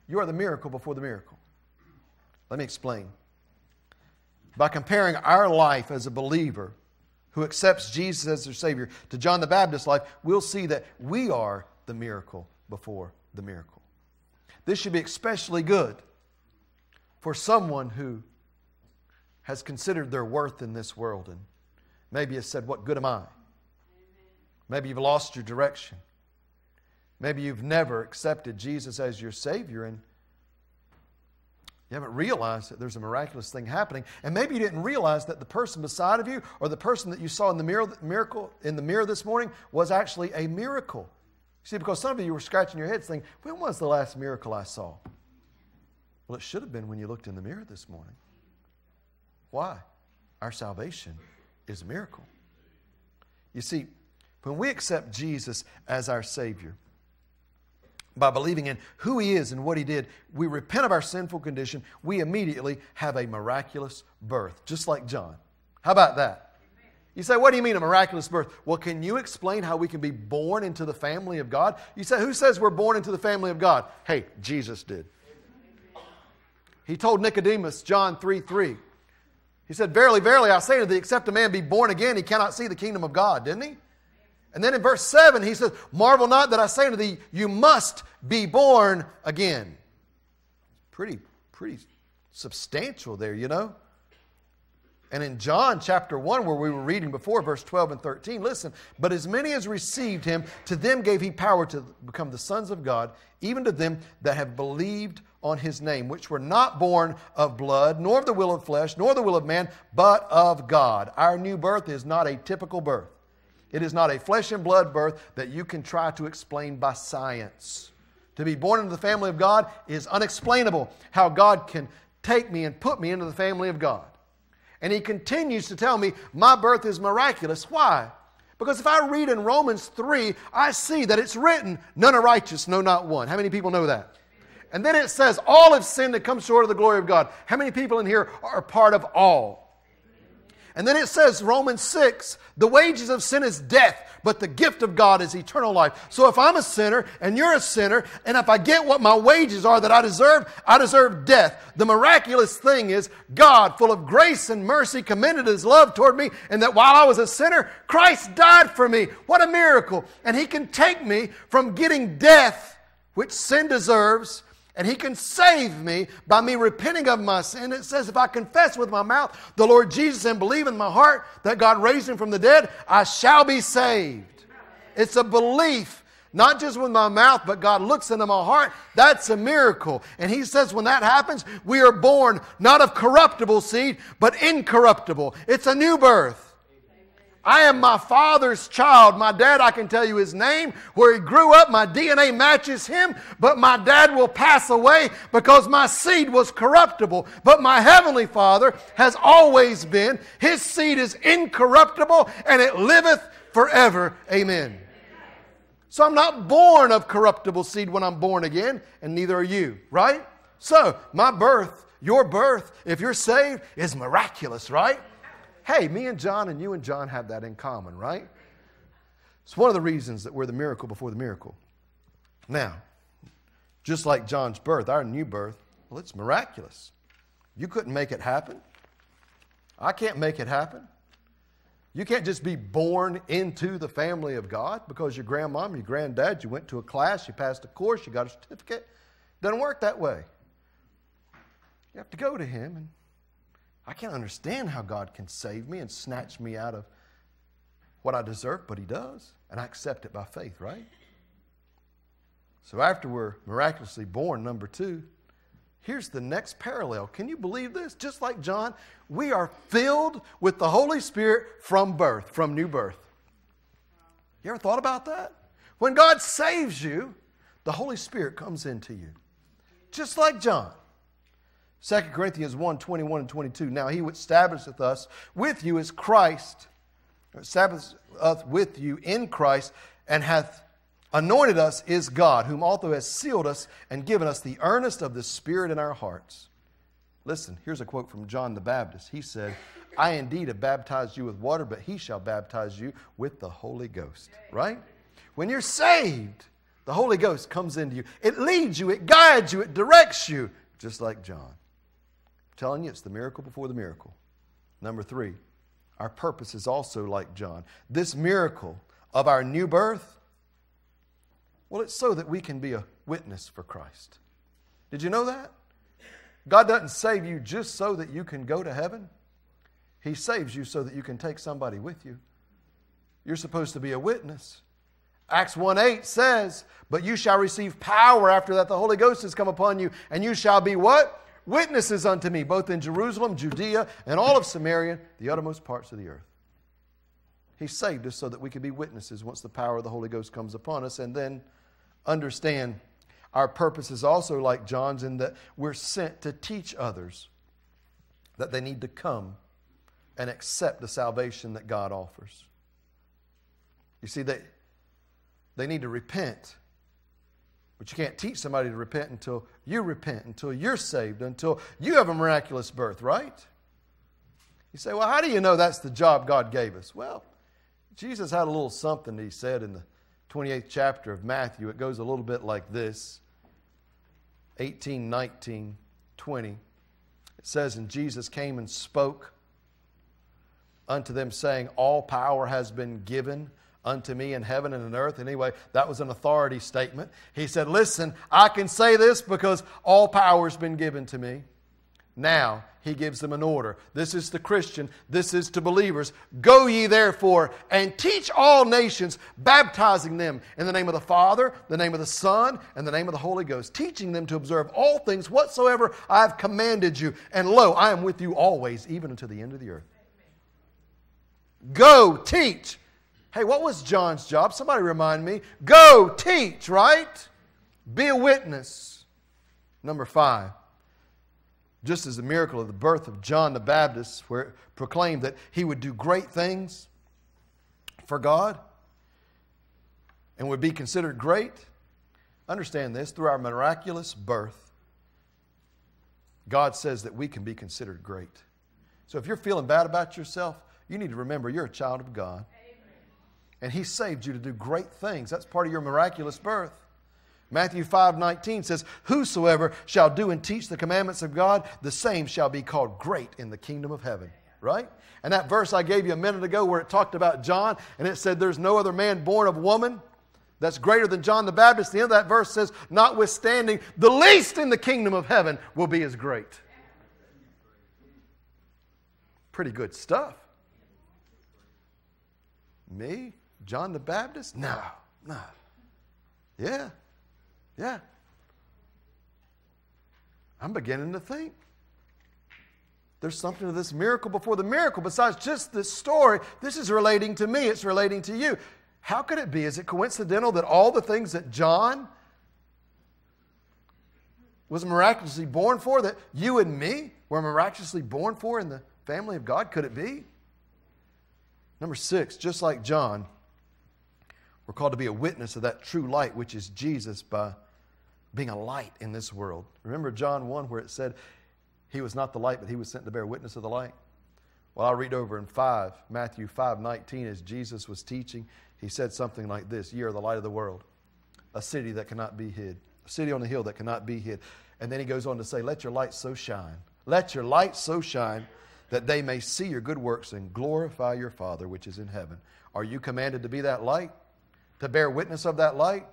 Speaker 1: you are the miracle before the miracle. Let me explain. By comparing our life as a believer who accepts Jesus as their Savior to John the Baptist's life, we'll see that we are the miracle before the miracle. This should be especially good for someone who has considered their worth in this world and maybe has said, What good am I? Maybe you've lost your direction. Maybe you've never accepted Jesus as your Savior and you haven't realized that there's a miraculous thing happening. And maybe you didn't realize that the person beside of you or the person that you saw in the mirror, miracle in the mirror this morning was actually a miracle. See, because some of you were scratching your heads thinking, when was the last miracle I saw? Well, it should have been when you looked in the mirror this morning. Why? Our salvation is a miracle. You see, when we accept Jesus as our Savior, by believing in who He is and what He did, we repent of our sinful condition, we immediately have a miraculous birth, just like John. How about that? You say, what do you mean a miraculous birth? Well, can you explain how we can be born into the family of God? You say, who says we're born into the family of God? Hey, Jesus did. He told Nicodemus, John 3 3, He said, Verily, verily, I say to thee, except a man be born again, he cannot see the kingdom of God, didn't he? And then in verse 7, he says, Marvel not that I say to thee, you must be born again. Pretty, pretty substantial there, you know? And in John chapter 1, where we were reading before, verse 12 and 13, listen, but as many as received him, to them gave he power to become the sons of God, even to them that have believed on his name, which were not born of blood, nor of the will of flesh, nor the will of man, but of God. Our new birth is not a typical birth. It is not a flesh and blood birth that you can try to explain by science. To be born into the family of God is unexplainable. How God can take me and put me into the family of God. And he continues to tell me, My birth is miraculous. Why? Because if I read in Romans 3, I see that it's written, None are righteous, no, not one. How many people know that? And then it says, All have sinned and come short of the glory of God. How many people in here are part of all? And then it says, Romans 6, the wages of sin is death, but the gift of God is eternal life. So if I'm a sinner and you're a sinner, and if I get what my wages are that I deserve, I deserve death. The miraculous thing is, God, full of grace and mercy, commended his love toward me, and that while I was a sinner, Christ died for me. What a miracle. And he can take me from getting death, which sin deserves, and he can save me by me repenting of my sin. It says, if I confess with my mouth the Lord Jesus and believe in my heart that God raised him from the dead, I shall be saved. It's a belief, not just with my mouth, but God looks into my heart. That's a miracle. And he says, when that happens, we are born not of corruptible seed, but incorruptible. It's a new birth. I am my father's child. My dad, I can tell you his name, where he grew up. My DNA matches him, but my dad will pass away because my seed was corruptible. But my heavenly father has always been. His seed is incorruptible and it liveth forever. Amen. So I'm not born of corruptible seed when I'm born again, and neither are you, right? So my birth, your birth, if you're saved, is miraculous, right? Hey, me and John and you and John have that in common, right? It's one of the reasons that we're the miracle before the miracle. Now, just like John's birth, our new birth, well, it's miraculous. You couldn't make it happen. I can't make it happen. You can't just be born into the family of God because your grandmom, your granddad, you went to a class, you passed a course, you got a certificate. Doesn't work that way. You have to go to Him and I can't understand how God can save me and snatch me out of what I deserve, but He does. And I accept it by faith, right? So after we're miraculously born, number two, here's the next parallel. Can you believe this? Just like John, we are filled with the Holy Spirit from birth, from new birth. You ever thought about that? When God saves you, the Holy Spirit comes into you. Just like John. 2 Corinthians 1 21 and 22. Now he which establisheth us with you is Christ, establisheth us with you in Christ, and hath anointed us is God, whom also has sealed us and given us the earnest of the Spirit in our hearts. Listen, here's a quote from John the Baptist. He said, I indeed have baptized you with water, but he shall baptize you with the Holy Ghost. Right? When you're saved, the Holy Ghost comes into you. It leads you, it guides you, it directs you, just like John telling you, it's the miracle before the miracle. Number three, our purpose is also like John. This miracle of our new birth, well, it's so that we can be a witness for Christ. Did you know that? God doesn't save you just so that you can go to heaven. He saves you so that you can take somebody with you. You're supposed to be a witness. Acts 1 8 says, But you shall receive power after that the Holy Ghost has come upon you, and you shall be what? Witnesses unto me, both in Jerusalem, Judea, and all of Samaria, the uttermost parts of the earth. He saved us so that we could be witnesses once the power of the Holy Ghost comes upon us, and then understand our purpose is also like John's in that we're sent to teach others that they need to come and accept the salvation that God offers. You see, they, they need to repent but you can't teach somebody to repent until you repent, until you're saved, until you have a miraculous birth, right? You say, well, how do you know that's the job God gave us? Well, Jesus had a little something he said in the 28th chapter of Matthew. It goes a little bit like this 18, 19, 20. It says, And Jesus came and spoke unto them, saying, All power has been given unto me in heaven and in earth. Anyway, that was an authority statement. He said, Listen, I can say this because all power has been given to me. Now, he gives them an order. This is the Christian, this is to believers. Go ye therefore and teach all nations, baptizing them in the name of the Father, the name of the Son, and the name of the Holy Ghost, teaching them to observe all things whatsoever I have commanded you. And lo, I am with you always, even unto the end of the earth. Go teach. Hey, what was John's job? Somebody remind me. Go teach, right? Be a witness. Number five just as the miracle of the birth of John the Baptist, where it proclaimed that he would do great things for God and would be considered great. Understand this through our miraculous birth, God says that we can be considered great. So if you're feeling bad about yourself, you need to remember you're a child of God. And He saved you to do great things. That's part of your miraculous birth. Matthew 5 19 says, Whosoever shall do and teach the commandments of God, the same shall be called great in the kingdom of heaven. Right? And that verse I gave you a minute ago where it talked about John and it said, There's no other man born of woman that's greater than John the Baptist. The end of that verse says, Notwithstanding, the least in the kingdom of heaven will be as great. Pretty good stuff. Me? John the Baptist? No, no. Yeah, yeah. I'm beginning to think. There's something to this miracle before the miracle. Besides just this story, this is relating to me, it's relating to you. How could it be? Is it coincidental that all the things that John was miraculously born for, that you and me were miraculously born for in the family of God? Could it be? Number six, just like John, we're called to be a witness of that true light, which is Jesus, by being a light in this world. Remember John 1 where it said he was not the light, but he was sent to bear witness of the light? Well, I'll read over in 5, Matthew 5 19, as Jesus was teaching, he said something like this Ye are the light of the world, a city that cannot be hid, a city on the hill that cannot be hid. And then he goes on to say, Let your light so shine, let your light so shine that they may see your good works and glorify your Father which is in heaven. Are you commanded to be that light? To bear witness of that light?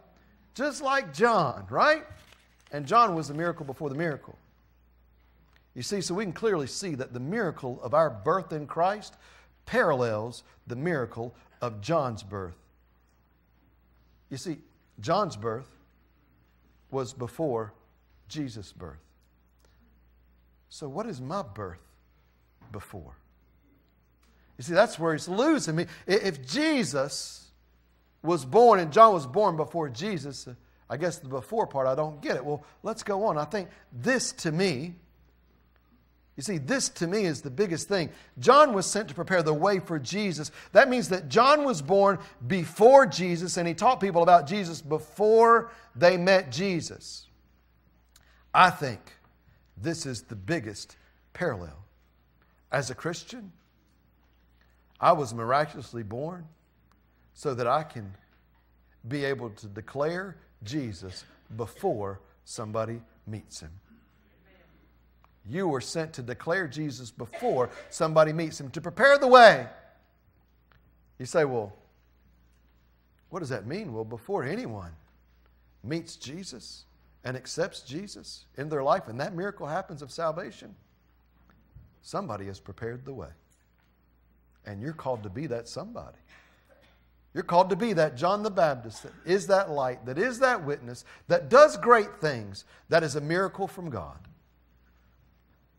Speaker 1: just like John, right? And John was the miracle before the miracle. You see, so we can clearly see that the miracle of our birth in Christ parallels the miracle of John's birth. You see, John's birth was before Jesus' birth. So, what is my birth before? You see, that's where he's losing me. If Jesus was born and John was born before Jesus, I guess the before part, I don't get it. Well, let's go on. I think this to me, you see, this to me is the biggest thing. John was sent to prepare the way for Jesus. That means that John was born before Jesus and he taught people about Jesus before they met Jesus. I think this is the biggest parallel. As a Christian, I was miraculously born so that I can be able to declare Jesus before somebody meets him. You were sent to declare Jesus before somebody meets him, to prepare the way. You say, well, what does that mean? Well, before anyone meets Jesus and accepts Jesus in their life, and that miracle happens of salvation, somebody has prepared the way. And you're called to be that somebody. You're called to be that John the Baptist that is that light, that is that witness, that does great things, that is a miracle from God.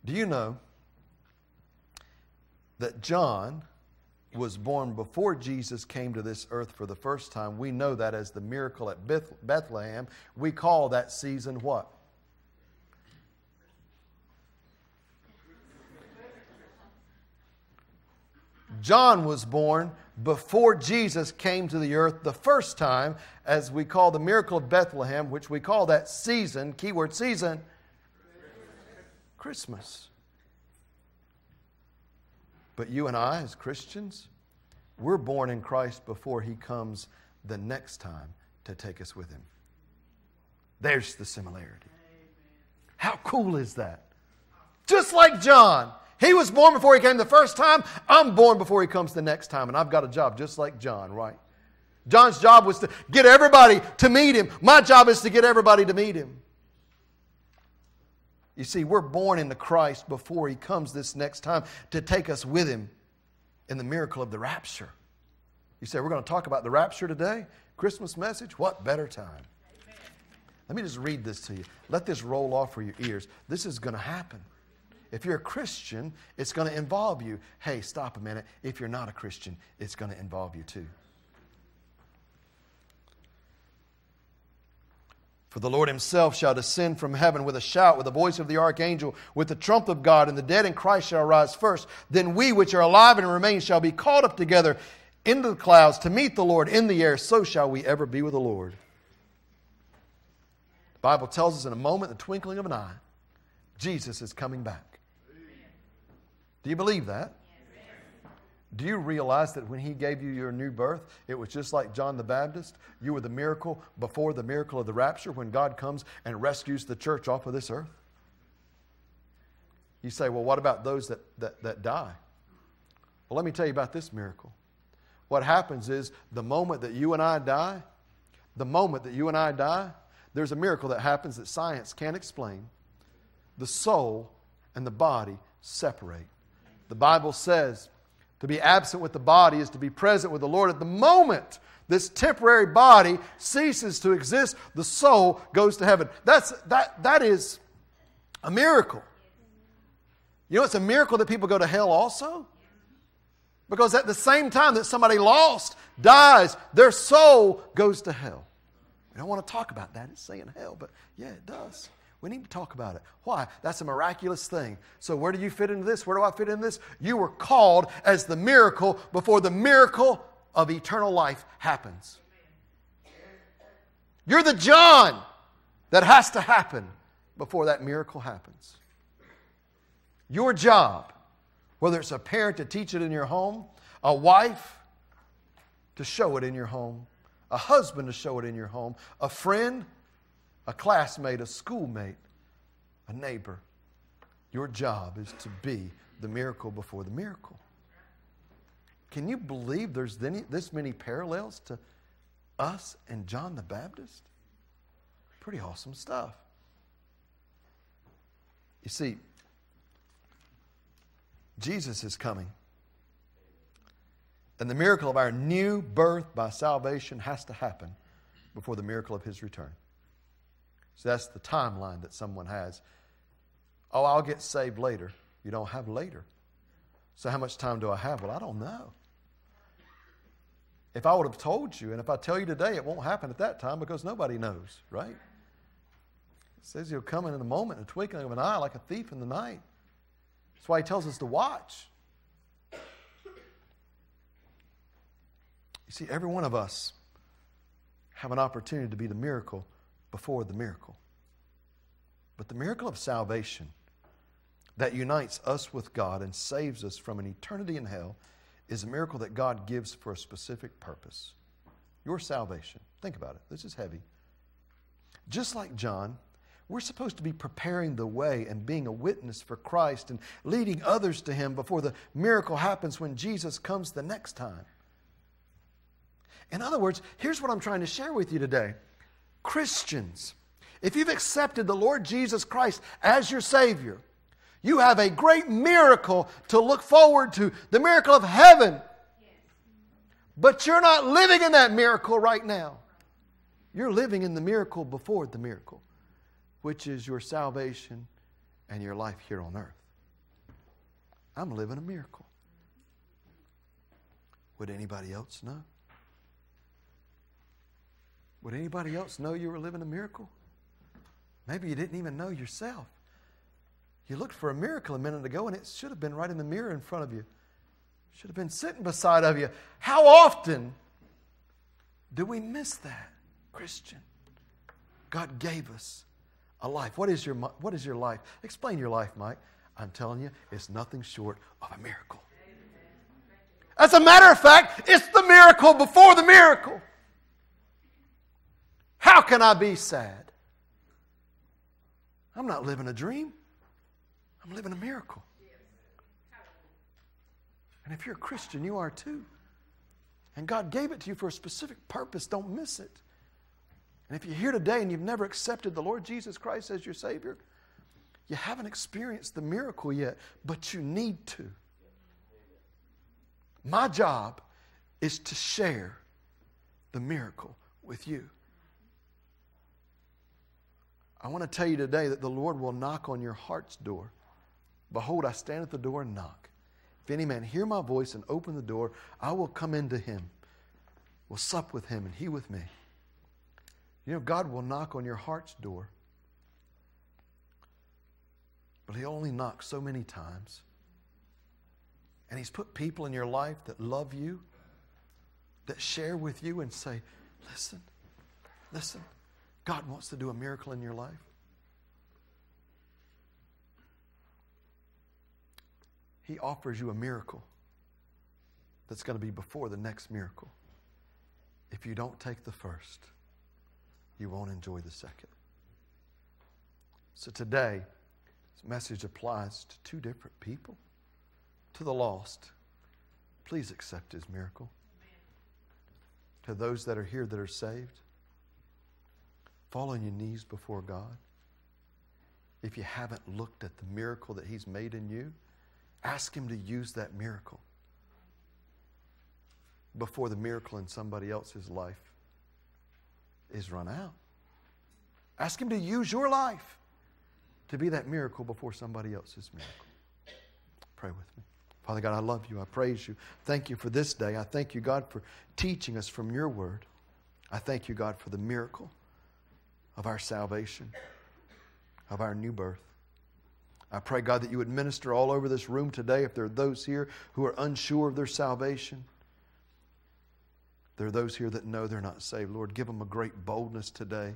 Speaker 1: Do you know that John was born before Jesus came to this earth for the first time? We know that as the miracle at Bethlehem. We call that season what? John was born before Jesus came to the earth the first time, as we call the miracle of Bethlehem, which we call that season, keyword season, Christmas. But you and I, as Christians, we're born in Christ before He comes the next time to take us with Him. There's the similarity. How cool is that? Just like John, He was born before he came the first time. I'm born before he comes the next time. And I've got a job just like John, right? John's job was to get everybody to meet him. My job is to get everybody to meet him. You see, we're born into Christ before he comes this next time to take us with him in the miracle of the rapture. You say, We're going to talk about the rapture today? Christmas message? What better time? Let me just read this to you. Let this roll off for your ears. This is going to happen. If you're a Christian, it's going to involve you. Hey, stop a minute. If you're not a Christian, it's going to involve you too. For the Lord himself shall descend from heaven with a shout, with the voice of the archangel, with the trump of God, and the dead in Christ shall rise first. Then we which are alive and remain shall be caught up together into the clouds to meet the Lord in the air. So shall we ever be with the Lord. The Bible tells us in a moment, the twinkling of an eye, Jesus is coming back. Do you believe that? Do you realize that when he gave you your new birth, it was just like John the Baptist? You were the miracle before the miracle of the rapture when God comes and rescues the church off of this earth? You say, well, what about those that, that, that die? Well, let me tell you about this miracle. What happens is the moment that you and I die, the moment that you and I die, there's a miracle that happens that science can't explain. The soul and the body separate. The Bible says to be absent with the body is to be present with the Lord. At the moment this temporary body ceases to exist, the soul goes to heaven. That's, that, that is a miracle. You know, it's a miracle that people go to hell also. Because at the same time that somebody lost dies, their soul goes to hell. We don't want to talk about that. It's saying hell, but yeah, it does. We need to talk about it. Why? That's a miraculous thing. So, where do you fit into this? Where do I fit in this? You were called as the miracle before the miracle of eternal life happens. You're the John that has to happen before that miracle happens. Your job, whether it's a parent to teach it in your home, a wife to show it in your home, a husband to show it in your home, a friend a classmate, a schoolmate, a neighbor. Your job is to be the miracle before the miracle. Can you believe there's this many parallels to us and John the Baptist? Pretty awesome stuff. You see, Jesus is coming. And the miracle of our new birth by salvation has to happen before the miracle of his return. So that's the timeline that someone has. Oh, I'll get saved later. You don't have later. So how much time do I have? Well, I don't know. If I would have told you, and if I tell you today, it won't happen at that time because nobody knows, right? It says he'll come in a moment, a twinkling of an eye, like a thief in the night. That's why he tells us to watch. You see, every one of us have an opportunity to be the miracle before the miracle. But the miracle of salvation that unites us with God and saves us from an eternity in hell is a miracle that God gives for a specific purpose. Your salvation. Think about it. This is heavy. Just like John, we're supposed to be preparing the way and being a witness for Christ and leading others to Him before the miracle happens when Jesus comes the next time. In other words, here's what I'm trying to share with you today. Christians, if you've accepted the Lord Jesus Christ as your Savior, you have a great miracle to look forward to the miracle of heaven. But you're not living in that miracle right now. You're living in the miracle before the miracle, which is your salvation and your life here on earth. I'm living a miracle. Would anybody else know? Would anybody else know you were living a miracle? Maybe you didn't even know yourself. You looked for a miracle a minute ago and it should have been right in the mirror in front of you. Should have been sitting beside of you. How often do we miss that, Christian? God gave us a life. What is your, what is your life? Explain your life, Mike. I'm telling you, it's nothing short of a miracle. As a matter of fact, it's the miracle before the miracle. How can I be sad? I'm not living a dream, I'm living a miracle. And if you're a Christian, you are too. And God gave it to you for a specific purpose. Don't miss it. And if you're here today and you've never accepted the Lord Jesus Christ as your Savior, you haven't experienced the miracle yet, but you need to. My job is to share the miracle with you. I want to tell you today that the Lord will knock on your heart's door. Behold, I stand at the door and knock. If any man hear my voice and open the door, I will come into him, will sup with him, and he with me. You know, God will knock on your heart's door, but he only knocks so many times. And he's put people in your life that love you, that share with you and say, listen, listen, God wants to do a miracle in your life. He offers you a miracle that's going to be before the next miracle. If you don't take the first, you won't enjoy the second. So today, this message applies to two different people. To the lost, please accept his miracle. To those that are here that are saved, fall on your knees before God. If you haven't looked at the miracle that he's made in you, ask him to use that miracle before the miracle in somebody else's life is run out. Ask Him to use your life to be that miracle before somebody else's miracle. Pray with me. Father God, I love you. I praise you. Thank you for this day. I thank you, God, for teaching us from your word. I thank you, God, for the miracle of our salvation, of our new birth. I pray, God, that you would minister all over this room today. If there are those here who are unsure of their salvation, there are those here that know they're not saved. Lord, give them a great boldness today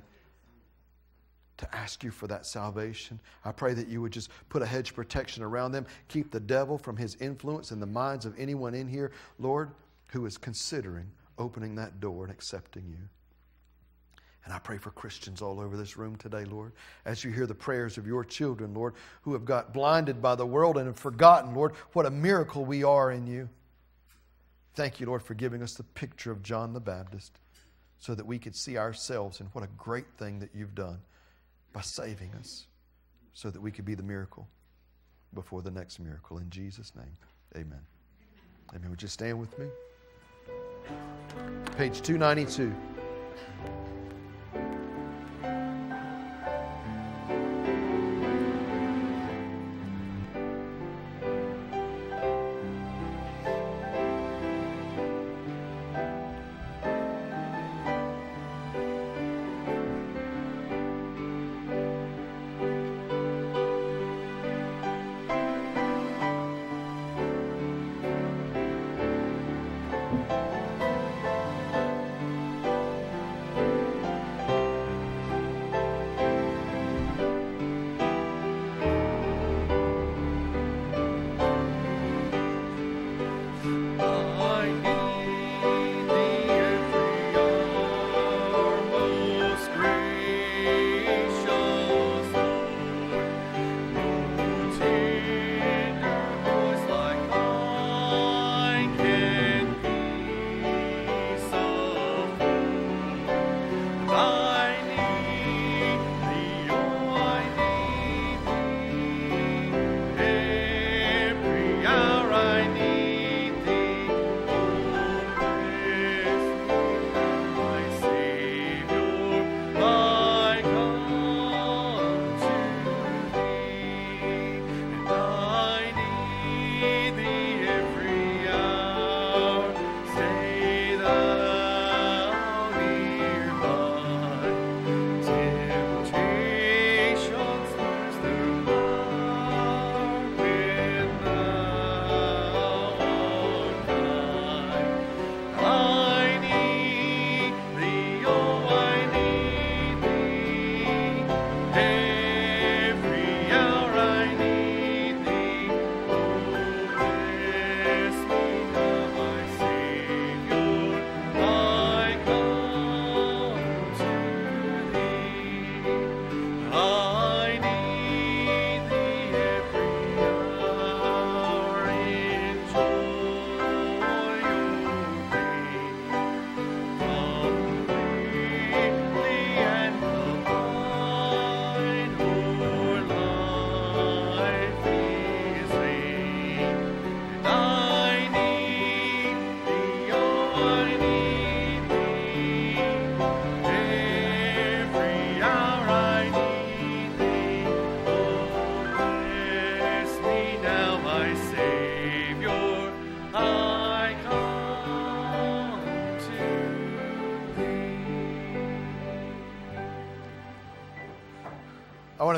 Speaker 1: to ask you for that salvation. I pray that you would just put a hedge protection around them, keep the devil from his influence in the minds of anyone in here, Lord, who is considering opening that door and accepting you. And I pray for Christians all over this room today, Lord, as you hear the prayers of your children, Lord, who have got blinded by the world and have forgotten, Lord, what a miracle we are in you. Thank you, Lord, for giving us the picture of John the Baptist so that we could see ourselves and what a great thing that you've done by saving us so that we could be the miracle before the next miracle. In Jesus' name, amen. Amen. Would you stand with me? Page 292.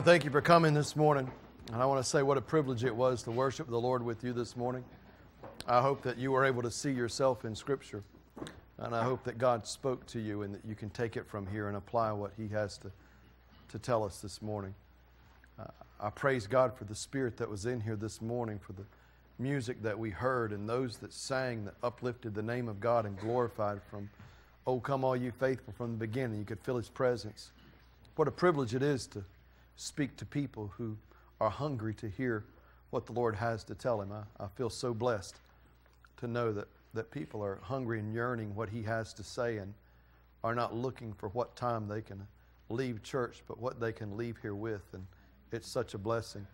Speaker 1: To thank you for coming this morning. And I want to say what a privilege it was to worship the Lord with you this morning. I hope that you were able to see yourself in Scripture. And I hope that God spoke to you and that you can take it from here and apply what He has to, to tell us this morning. Uh, I praise God for the Spirit that was in here this morning, for the music that we heard, and those that sang that uplifted the name of God and glorified from, Oh, come all you faithful from the beginning. You could feel His presence. What a privilege it is to speak to people who are hungry to hear what the Lord has to tell them. I, I feel so blessed to know that, that people are hungry and yearning what He has to say and are not looking for what time they can leave church, but what they can leave here with. And it's such a blessing.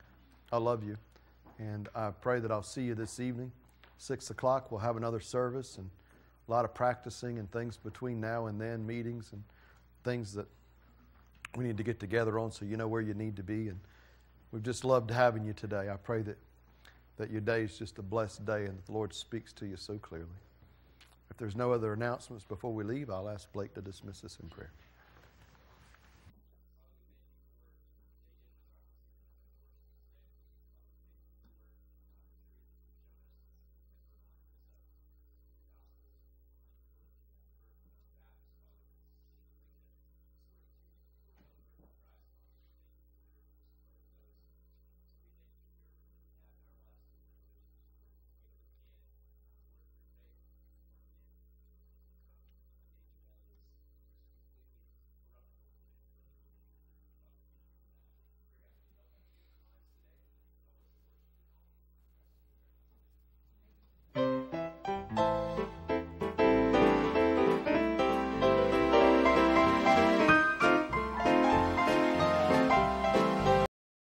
Speaker 1: I love you. And I pray that I'll see you this evening. Six o'clock, we'll have another service and a lot of practicing and things between now and then, meetings and things that we need to get together on so you know where you need to be. And we've just loved having you today. I pray that, that your day is just a blessed day and that the Lord speaks to you so clearly. If there's no other announcements before we leave, I'll ask Blake to dismiss us in prayer.